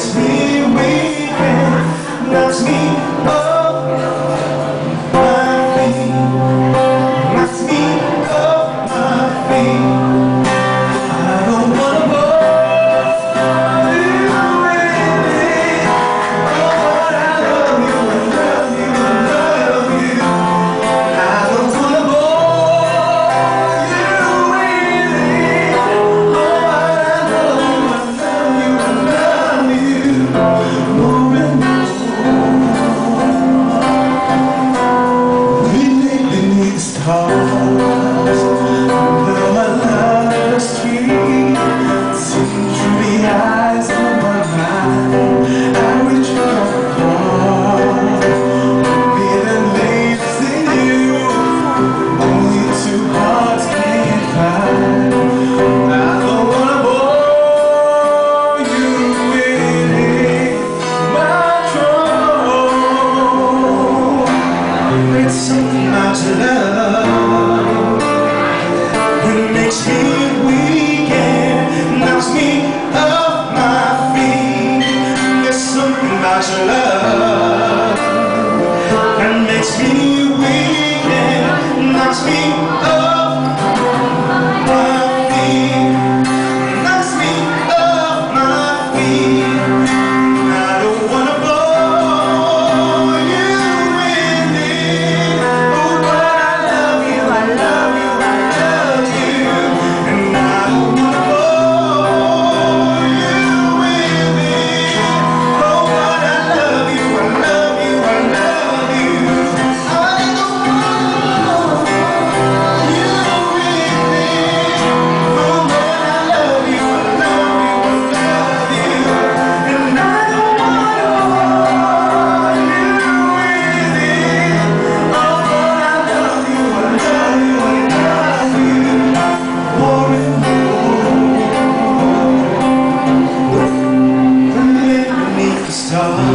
It's me. it's something about your love. When it makes me weak and knocks me off my feet There's something about your love. That makes me So,